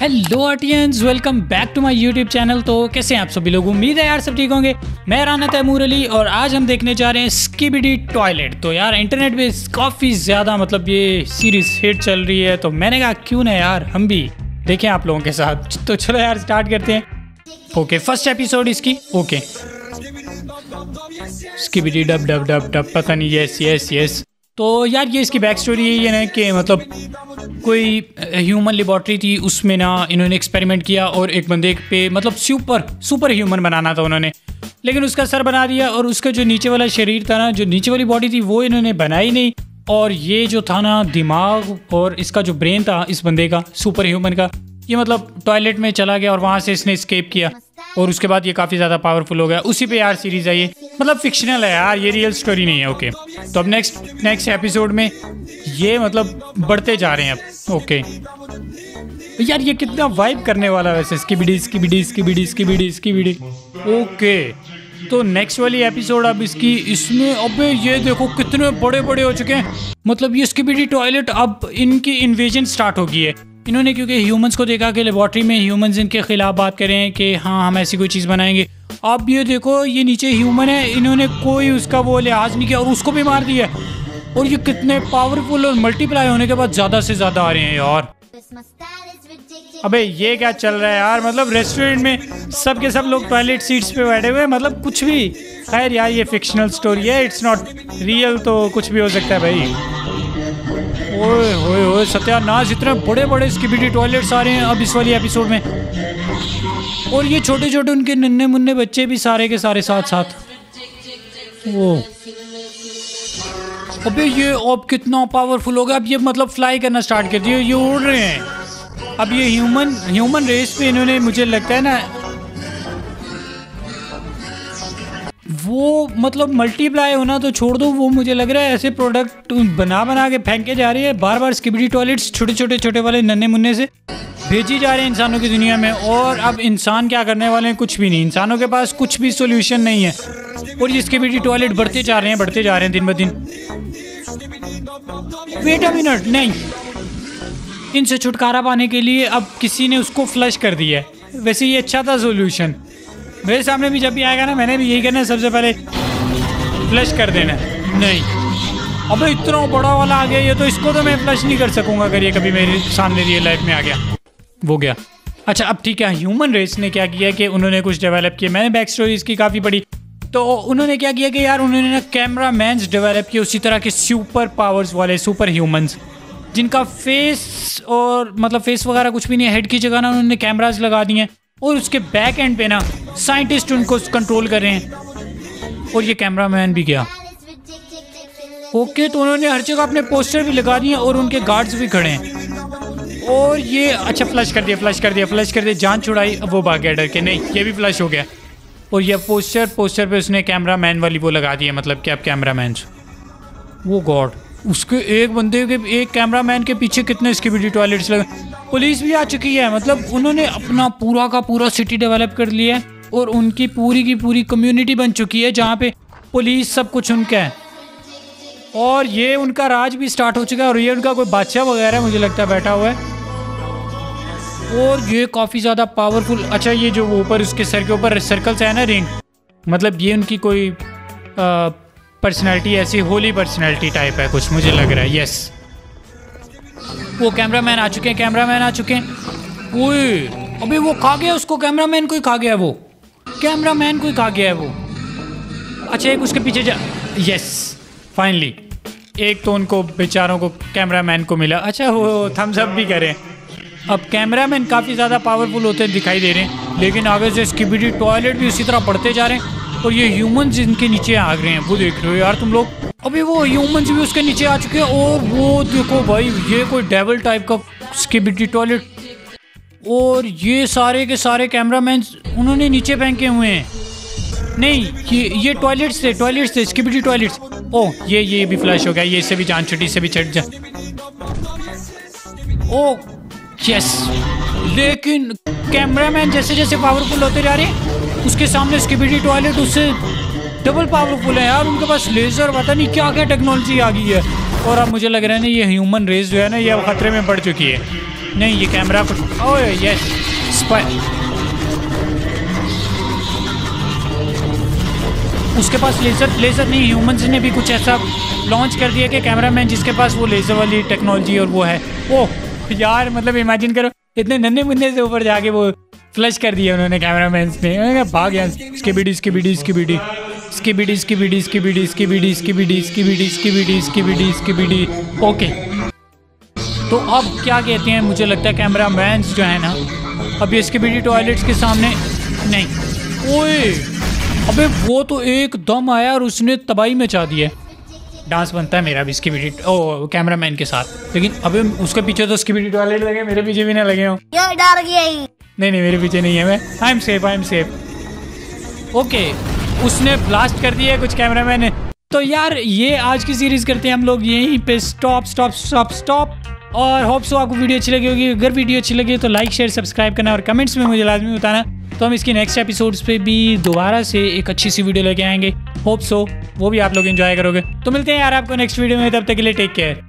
Hello artians welcome back to my YouTube channel तो कैसे हैं आप सभी लोग? उम्मीद है यार सब ठीक होंगे। मैं राना तैमूर अली और आज हम देखने जा रहे हैं स्कीबिडी टॉयलेट तो यार इंटरनेट पे काफ़ी ज़्यादा मतलब ये सीरीज़ हिट चल रही है। तो मैंने कहा, क्यों ना यार? हम भी देखें आप लोगों के साथ। तो चलो यार स्टार्ट करते हैं। ओके फ़र्स्ट एपिसोड इसकी। Okay skibidi dub dub dub dub पता नहीं यस यस यस तो यार ये इसकी बैक स्टोरी है ना कि मतलब कोई ह्यूमन लेबॉर्ट्री थी, उसमें ना इन्होंने एक्सपेरिमेंट किया और एक बंदे पे मतलब सुपर सुपर ह्यूमन बनाना था उन्होंने। लेकिन उसका सर बना दिया और उसका जो नीचे वाला शरीर था ना, जो नीचे वाली बॉडी थी, वो इन्होंने बनाई नहीं। और ये जो था ना दिमाग और इसका जो ब्रेन था, इस बंदे का सुपर ह्यूमन का, ये मतलब टॉयलेट में चला गया और वहाँ से इसने स्केप किया। और उसके बाद ये काफ़ी ज़्यादा पावरफुल हो गया। उसी पे यार सीरीज़ ये। मतलब फिक्शनल है यार, ये रियल स्टोरी नहीं है ओके तो अब नेक्स्ट नेक्स्ट एपिसोड में ये मतलब बढ़ते जा रहे हैं अब ओके यार ये कितना वाइब करने वाला वैसे इसकी बिडी इसकी बिडी इसकी बिडी इसकी बिडी इसकी बिडी ओके तो नेक्स्ट वाली एपिसोड अब इसकी, इसमें अबे ये देखो कितने बड़े बड़े हो चुके हैं। मतलब ये इसकी बिडी टॉयलेट अब इनकी इन्वेजन स्टार्ट हो गई है। इन्होंने क्योंकि ह्यूमंस को देखा कि लेबॉर्ट्री में ह्यूमंस इनके खिलाफ बात करें कि हाँ हम ऐसी कोई चीज़ बनाएँगे। अब ये देखो, ये नीचे ह्यूमन है, इन्होंने कोई उसका वो लिहाज नहीं किया और उसको भी मार दिया और ये कितने पावरफुल और मल्टीप्लाई होने के बाद ज़्यादा से ज़्यादा आ रहे हैं यार। अबे, ये क्या चल रहा है यार? मतलब रेस्टोरेंट में सब के सब लोग टॉयलेट सीट्स पे बैठे हुए मतलब कुछ भी। खैर यार, ये फिक्शनल स्टोरी है इट्स नॉट रियल तो कुछ भी हो सकता है भाई। ओए होए होए सत्यानाश, इतने बड़े बड़े स्किबिडी टॉयलेट्स आ रहे हैं अब इस वाली एपिसोड में। और ये छोटे छोटे उनके नन्हे मुन्ने बच्चे भी सारे के सारे साथ साथ ओ अबे, ये अब कितना पावरफुल हो गया। अब ये मतलब फ्लाई करना स्टार्ट कर दिया। ये उड़ रहे हैं। अब ये ह्यूमन ह्यूमन रेस पे इन्होंने, मुझे लगता है ना वो मतलब मल्टीप्लाई होना तो छोड़ दो, वो मुझे लग रहा है ऐसे प्रोडक्ट बना बना के फेंके जा रही है। बार बार स्किबिडी टॉयलेट्स छोटे छोटे छोटे वाले नन्हे मुन्ने से भेजी जा रहे हैं इंसानों की दुनिया में। और अब इंसान क्या करने वाले हैं? कुछ भी नहीं। इंसानों के पास कुछ भी सोल्यूशन नहीं है। और ये स्किबिडी टॉयलेट बढ़ते जा रहे हैं, बढ़ते जा रहे हैं दिन ब दिन। वेट अ मिनट नहीं। इनसे छुटकारा पाने के लिए अब किसी ने उसको फ्लश कर दिया है। वैसे ये अच्छा था सोल्यूशन मेरे सामने भी जब भी आएगा ना मैंने भी यही करना है सबसे पहले फ्लश कर देना नहीं। अबे इतना बड़ा वाला आ गया ये तो इसको तो मैं फ्लश नहीं कर सकूँगा अगर ये कभी मेरे सामने रियल लाइफ में आ गया। वो गया। अच्छा अब ठीक है ह्यूमन रेस ने क्या किया कि उन्होंने कुछ डेवलप किया? मैंने बैक स्टोरी इसकी काफ़ी पढ़ी। तो उन्होंने क्या किया कि यार उन्होंने ना कैमरा मैंस डेवलप किए उसी तरह के सुपर पावर्स वाले सुपर ह्यूमंस जिनका फेस और मतलब फेस वगैरह कुछ भी नहीं है हेड की जगह ना उन्होंने कैमराज लगा दिए हैं। और उसके बैक एंड पे ना साइंटिस्ट उनको कंट्रोल कर रहे हैं। और ये कैमरा मैन भी गया। ओके तो उन्होंने हर जगह अपने पोस्टर भी लगा दिए और उनके गार्ड्स भी खड़े हैं। और ये अच्छा फ्लश कर दिया फ्लश कर दिया फ्लश कर दिया, जान छुड़ाई, अब वो भाग गया डर के। नहीं, ये भी फ्लश हो गया। और ये पोस्टर पोस्टर पे उसने कैमरा मैन वाली वो लगा दी है मतलब कि अब कैमरा मैन वो गॉड। उसके एक बंदे के, एक कैमरा मैन के पीछे कितने वीडियो टॉयलेट्स लगे। पुलिस भी आ चुकी है मतलब उन्होंने अपना पूरा का पूरा सिटी डेवलप कर लिया है और उनकी पूरी की पूरी कम्युनिटी बन चुकी है, जहाँ पे पुलिस सब कुछ उनका है। और ये उनका राज भी स्टार्ट हो चुका है और ये उनका कोई बादशाह वगैरह मुझे लगता है बैठा हुआ है। और ये काफ़ी ज़्यादा पावरफुल अच्छा ये जो ऊपर उसके सर के ऊपर सर्कल्स है ना रिंग मतलब ये उनकी कोई पर्सनैलिटी ऐसी होली पर्सनैलिटी टाइप है कुछ, मुझे लग रहा है यस वो कैमरा मैन आ चुके हैं कैमरा मैन आ चुके हैं। ओए, अबे वो खा गया उसको कैमरा मैन को ही खा गया है वो? कैमरा मैन को ही खा गया है वो? अच्छा एक उसके पीछे जा यस फाइनली एक तो उनको बेचारों को कैमरा मैन को मिला। अच्छा वो थम्स अप भी करें। अब कैमरा मैन काफ़ी ज़्यादा पावरफुल होते दिखाई दे रहे हैं, लेकिन आगे से स्कीबिडी टॉयलेट भी उसी तरह बढ़ते जा रहे हैं। और ये ह्यूमंस जिनके नीचे आ गए हैं, वो देख रहे हो यार तुम लोग। अभी वो ह्यूमंस भी उसके नीचे आ चुके हैं और वो देखो भाई, ये कोई डेवल टाइप का स्किबिटी टॉयलेट और ये सारे के सारे कैमरामैन उन्होंने नीचे फेंके हुए हैं। नहीं, ये ये टॉयलेट्स थे टॉयलेट्स थे स्किबिटी टॉयलेट्स ओ, ये ये भी फ्लैश हो गया, ये इससे भी जान छुट्टी से भी चढ़ जा। ओ यस लेकिन कैमरामैन जैसे जैसे पावरफुल होते जा रहे हैं उसके सामने स्किबिडी टॉयलेट उससे डबल पावरफुल है यार। उनके पास लेज़र पता नहीं क्या क्या टेक्नोलॉजी आ गई है। और अब मुझे लग रहा है ना, ये ह्यूमन रेस जो है ना, ये अब खतरे में पड़ चुकी है। नहीं, ये कैमरा कुछ ओए यस उसके पास लेजर लेजर नहीं ह्यूमंस ने भी कुछ ऐसा लॉन्च कर दिया कि कैमरामैन जिसके पास वो लेजर वाली टेक्नोलॉजी और वो है। ओह, यार मतलब इमेजिन करो, इतने नन्हे मुन्ने से ऊपर जाके वो फ्लश कर दिया उन्होंने कैमरामैन ने भाग यहाँ इसकी बीडी इसकी बीडी इसकी बीडी इसकी बीडी इसकी बीडी इसकी बीडी इसकी बीडी इसकी बीडी इसकी बीडी इसकी बीडी इसकी बीडी इसकी बीडी ओके तो अब क्या कहते हैं मुझे लगता है कैमरा मैन जो है ना अभी इसके बीडी टॉयलेट्स के सामने नहीं ओए अबे वो तो एकदम आया और उसने तबाही मचा दी है डांस बनता है मेरा भी इसकी बीडी ओ कैमरा मैन के साथ लेकिन अबे उसके पीछे तो उसकी बीडी टॉयलेट लगे मेरे पीछे भी ना लगे हो ये डर गई नहीं नहीं, मेरे पीछे नहीं है मैं। I am safe I am safe okay उसने ब्लास्ट कर दिया कुछ कैमरामैन ने। तो यार, ये आज की सीरीज़ करते हैं हम लोग। यहीं पे स्टॉप स्टॉप स्टॉप स्टॉप और होप सो आपको वीडियो अच्छी लगी होगी। अगर वीडियो अच्छी लगी तो लाइक शेयर सब्सक्राइब करना और कमेंट्स में मुझे लाजमी बताना। तो हम इसकी नेक्स्ट एपिसोड्स पे भी दोबारा से एक अच्छी सी वीडियो लेके आएँगे। होप सो वो भी आप लोग एंजॉय करोगे। तो मिलते हैं यार आपको नेक्स्ट वीडियो में। तब तक के लिए टेक केयर